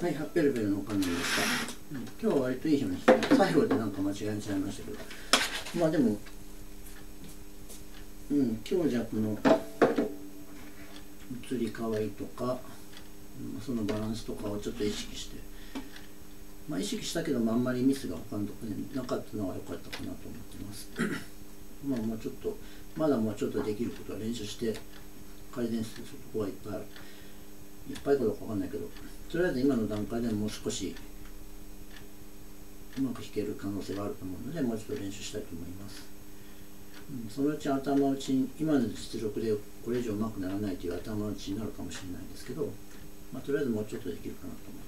はい、8ペルベルのおかでした。今日は割といい日の日。最後でなんか間違えちゃいましたけど。まあでも、うん、今日じゃこの、移り変わりとか、そのバランスとかをちょっと意識して、まあ意識したけど、あんまりミスが他のところになかったのは良かったかなと思ってます。まあもうちょっと、まだもうちょっとできることは練習して、改善するとこはいっぱいある。いっぱいかどうかわかんないけどとりあえず今の段階でもう少しうまく弾ける可能性があると思うのでもうちょっと練習したいと思います、うん、そのうち頭打ちに今の実力でこれ以上うまくならないという頭打ちになるかもしれないんですけど、まあ、とりあえずもうちょっとできるかなと思います。